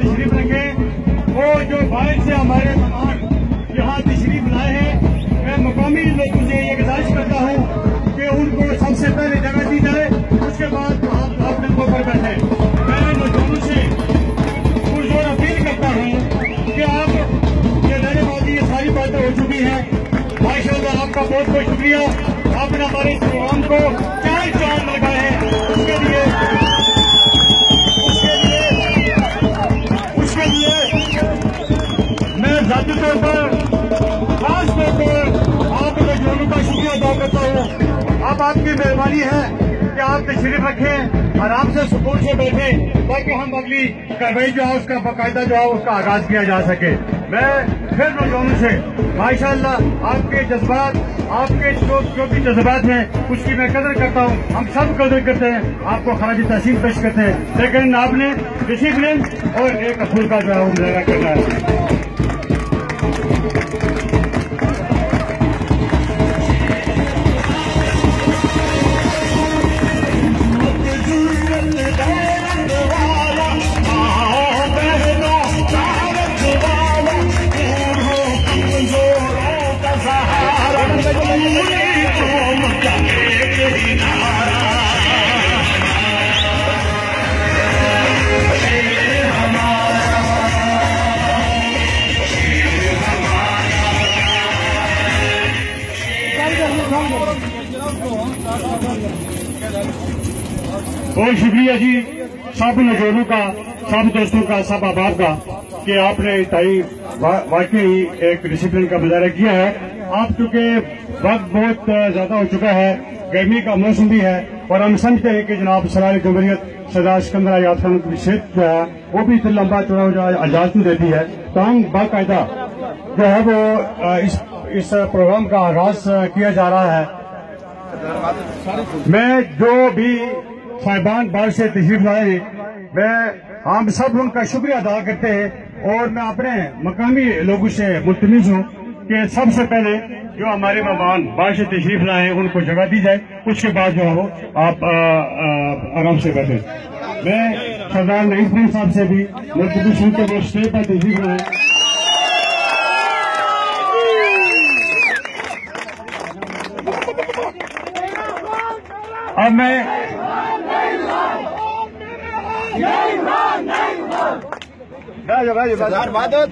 تشریف رکھیں اور جو باہر سے ہمارے مہمان یہاں تشریف لائے ہیں، میں مقامی لوگوں سے یہ گزارش کرتا ہوں کہ ان کو سب سے پہلے جگہ دی جائے، اس کے بعد آپ اپنے پر بیٹھیں۔ میں نوجوانوں سے پرزور اپیل کرتا ہوں کہ آپ یہ رہنے والی یہ ساری باتیں ہو چکی ہیں۔ ماشاء اللہ آپ کا بہت بہت شکریہ۔ آپ نے ہمارے اس پروگرام کو آپ کی مہربانی ہے کہ آپ تشریف رکھیں آرام سے سکون سے بیٹھیں تاکہ ہم اگلی کاروائی جو ہے، اس کا باقاعدہ جو ہے، اس کا آغاز کیا جا سکے۔ میں پھر نوجوانوں سے ماشاء اللہ آپ کے جذبات، آپ کے جو بھی جذبات ہیں، اس کی میں قدر کرتا ہوں۔ ہم سب قدر کرتے ہیں، آپ کو خراج تحصیل پیش کرتے ہیں۔ لیکن آپ نے ڈسپلن اور ایک اصول کا جو ہے، وہ مظاہرہ کرنا ہے۔ بہت شکریہ جی سب نوجوانوں کا، سب دوستوں کا، سب احباب کا، کہ آپ نے تائی واقعی ایک ڈسپلن کا مظاہرہ کیا ہے۔ آپ چونکہ وقت بہت زیادہ ہو چکا ہے، گرمی کا موسم بھی ہے، اور ہم سمجھتے ہیں کہ جناب سرار جمہوریت سردار سکندرا یاد خان کی صحت جو ہے، وہ بھی اتنا لمبا چوڑا جو ہے اجازت دیتی ہے۔ تو ہم باقاعدہ جو ہے وہ اس پروگرام کا آغاز کیا جا رہا ہے۔ میں جو بھی صاحبان باہر سے تشریف لائے، میں ہم سب ان کا شکریہ ادا کرتے ہیں اور میں اپنے مقامی لوگوں سے ملتمس ہوں کہ سب سے پہلے جو ہمارے مہمان باعث تشریف لائے ہیں ان کو جگہ دی جائے۔ اس کے بعد جو ہو آپ آرام سے بیٹھیں۔ میں سردار نعیم خان صاحب سے بھی ملتمس ہوں کہ وہ اسٹیج پر تشریف لائیں میں وادت